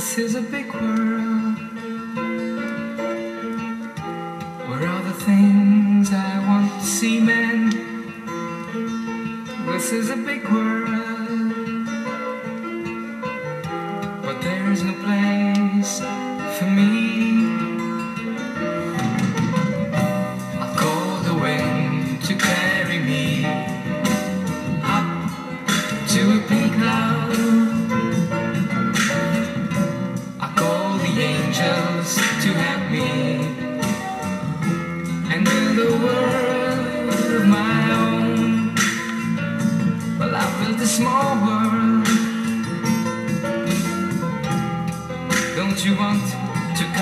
This is a big world where all the things I want to see men. This is a big world, but there is no place for me. the angels to help me and in the world of my own. Well, I built a small world. Don't you want to come?